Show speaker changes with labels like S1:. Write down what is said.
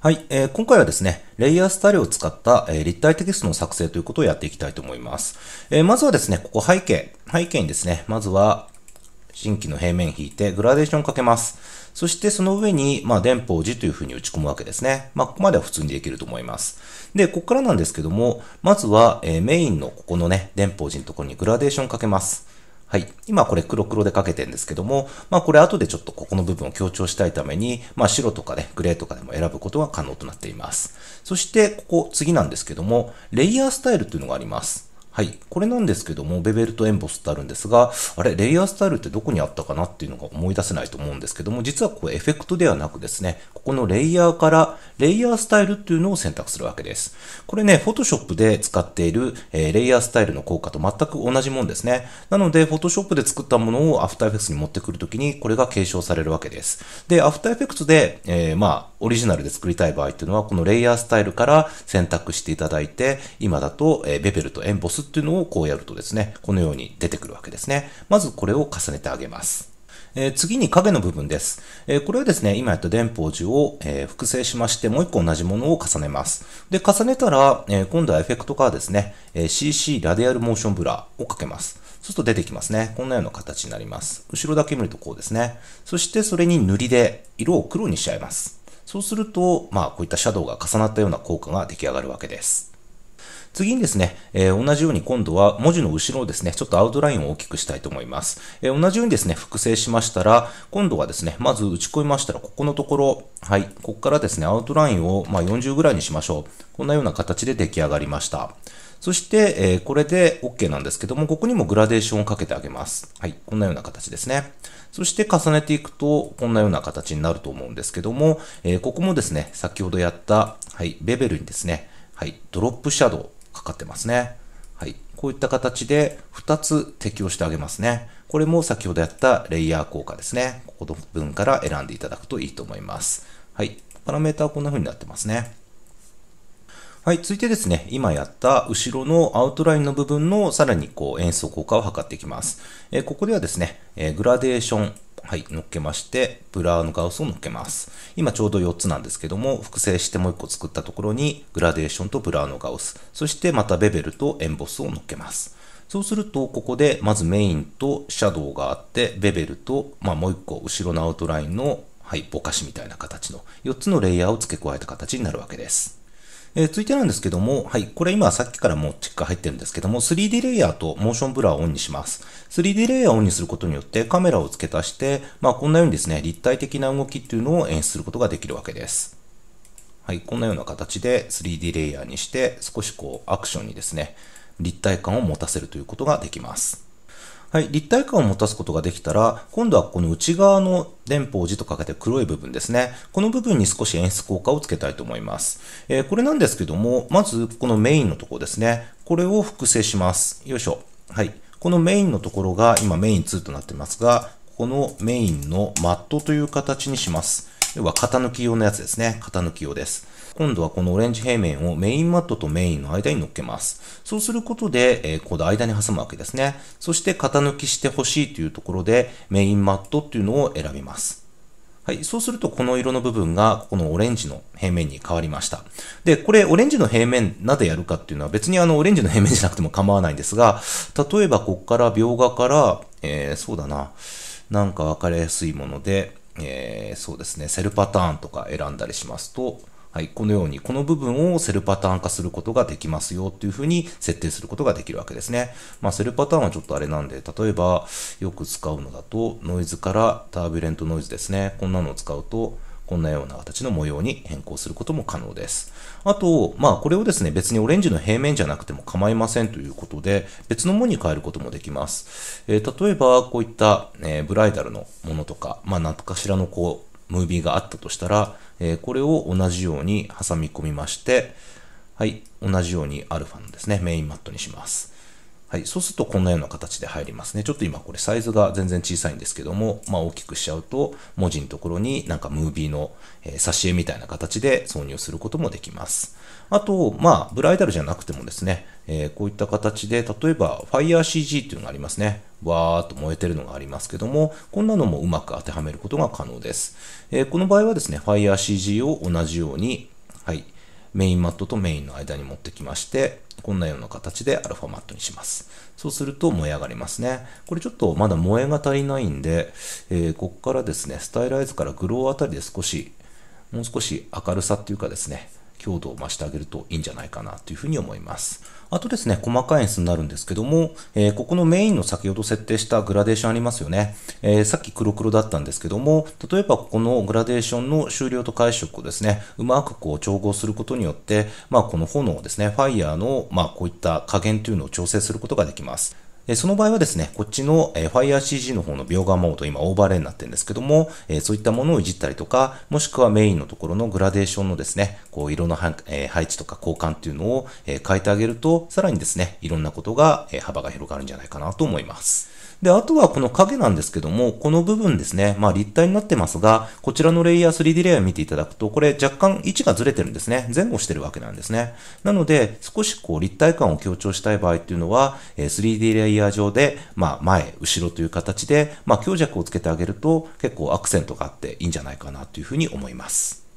S1: はい、えー、今回はですね、レイヤースタイルを使った、えー、立体テキストの作成ということをやっていきたいと思います。えー、まずはですね、ここ背景、背景にですね、まずは新規の平面引いてグラデーションをかけます。そしてその上に、まあ、電報寺というふうに打ち込むわけですね。まあ、ここまでは普通にできると思います。で、ここからなんですけども、まずは、えー、メインのここのね、電報寺のところにグラデーションをかけます。はい。今これ黒黒でかけてるんですけども、まあこれ後でちょっとここの部分を強調したいために、まあ白とかね、グレーとかでも選ぶことが可能となっています。そしてここ次なんですけども、レイヤースタイルというのがあります。はい。これなんですけども、ベベルとエンボスってあるんですが、あれ、レイヤースタイルってどこにあったかなっていうのが思い出せないと思うんですけども、実はここエフェクトではなくですね、ここのレイヤーからレイヤースタイルっていうのを選択するわけです。これね、Photoshop で使っている、えー、レイヤースタイルの効果と全く同じもんですね。なので、Photoshop で作ったものを After Effects に持ってくるときに、これが継承されるわけです。で、After Effects で、えー、まあ、オリジナルで作りたい場合っていうのは、このレイヤースタイルから選択していただいて、今だと、えー、ベベルとエンボスっていうのをこうやるとですね、このように出てくるわけですね。まずこれを重ねてあげます。え、次に影の部分です。え、これはですね、今やった電報寺を、え、複製しまして、もう一個同じものを重ねます。で、重ねたら、え今度はエフェクトからですね、え CC ラディアルモーションブラーをかけます。そうすると出てきますね。こんなような形になります。後ろだけ見るとこうですね。そしてそれに塗りで色を黒にしちゃいます。そうすると、まあ、こういったシャドウが重なったような効果が出来上がるわけです。次にですね、えー、同じように今度は文字の後ろをですね、ちょっとアウトラインを大きくしたいと思います。えー、同じようにですね、複製しましたら、今度はですね、まず打ち込みましたら、ここのところ、はい、ここからですね、アウトラインを、まあ、40ぐらいにしましょう。こんなような形で出来上がりました。そして、えー、これで OK なんですけども、ここにもグラデーションをかけてあげます。はい、こんなような形ですね。そして重ねていくと、こんなような形になると思うんですけども、えー、ここもですね、先ほどやった、はい、ベベルにですね、はい、ドロップシャドウかかってますね。はい、こういった形で2つ適用してあげますね。これも先ほどやったレイヤー効果ですね。ここの部分から選んでいただくといいと思います。はい、パラメータはこんな風になってますね。はい、続いてですね、今やった後ろのアウトラインの部分のさらにこう演奏効果を測っていきます。えー、ここではですね、えー、グラデーション、はい、乗っけまして、ブラウンガウスを乗っけます。今ちょうど4つなんですけども、複製してもう1個作ったところに、グラデーションとブラウンガウス、そしてまたベベルとエンボスを乗っけます。そうすると、ここでまずメインとシャドウがあって、ベベルと、まあ、もう1個後ろのアウトラインの、はい、ぼかしみたいな形の4つのレイヤーを付け加えた形になるわけです。えー、続いてなんですけども、はい、これ今さっきからもうチェック入ってるんですけども、3D レイヤーと motion blur をオンにします。3D レイヤーをオンにすることによってカメラを付け足して、まあこんなようにですね、立体的な動きっていうのを演出することができるわけです。はい、こんなような形で 3D レイヤーにして、少しこうアクションにですね、立体感を持たせるということができます。はい、立体感を持たすことができたら、今度はこの内側の電報寺とかけて黒い部分ですね。この部分に少し演出効果をつけたいと思います。えー、これなんですけども、まずこのメインのところですね。これを複製します。よいしょ。はい。このメインのところが今メイン2となってますが、このメインのマットという形にします。要は型抜き用のやつですね。型抜き用です。今度はこのオレンジ平面をメインマットとメインの間に乗っけます。そうすることで、えー、ここで間に挟むわけですね。そして型抜きしてほしいというところで、メインマットっていうのを選びます。はい。そうすると、この色の部分が、このオレンジの平面に変わりました。で、これ、オレンジの平面、なぜやるかっていうのは、別にあの、オレンジの平面じゃなくても構わないんですが、例えば、ここから描画から、えー、そうだな、なんか分かりやすいもので、えー、そうですね、セルパターンとか選んだりしますと、はい、このように、この部分をセルパターン化することができますよっていうふうに設定することができるわけですね。まあ、セルパターンはちょっとあれなんで、例えば、よく使うのだと、ノイズからタービュレントノイズですね。こんなのを使うと、こんなような形の模様に変更することも可能です。あと、まあこれをですね、別にオレンジの平面じゃなくても構いませんということで、別のものに変えることもできます。えー、例えば、こういった、えー、ブライダルのものとか、まあ何かしらのこう、ムービーがあったとしたら、えー、これを同じように挟み込みまして、はい、同じようにアルファのですね、メインマットにします。はい。そうするとこんなような形で入りますね。ちょっと今これサイズが全然小さいんですけども、まあ大きくしちゃうと文字のところになんかムービーの、挿絵みたいな形で挿入することもできます。あと、まあブライダルじゃなくてもですね、えー、こういった形で例えば FireCG っていうのがありますね。わーっと燃えてるのがありますけども、こんなのもうまく当てはめることが可能です。えー、この場合はですね、FireCG を同じように、はい、メインマットとメインの間に持ってきまして、こんなような形でアルファマットにします。そうすると燃え上がりますね。これちょっとまだ燃えが足りないんで、えー、ここからですね、スタイライズからグローあたりで少し、もう少し明るさっていうかですね、強度を増してあげるといいんじゃないかなというふうに思います。あとですね、細かい演出になるんですけども、えー、ここのメインの先ほど設定したグラデーションありますよね。えー、さっき黒黒だったんですけども、例えばここのグラデーションの終了と開色をですね、うまくこう調合することによって、まあこの炎ですね、ファイヤーの、まあこういった加減というのを調整することができます。その場合はですね、こっちの FireCG の方の描画モード、今オーバーレイになってるんですけども、そういったものをいじったりとか、もしくはメインのところのグラデーションのですね、こう色の配置とか交換っていうのを変えてあげると、さらにですね、いろんなことが幅が広がるんじゃないかなと思います。で、あとはこの影なんですけども、この部分ですね、まあ立体になってますが、こちらのレイヤー 3D レイヤー見ていただくと、これ若干位置がずれてるんですね。前後してるわけなんですね。なので、少しこう立体感を強調したい場合っていうのは、3D レイヤー上で、まあ前、後ろという形で、まあ強弱をつけてあげると結構アクセントがあっていいんじゃないかなというふうに思います。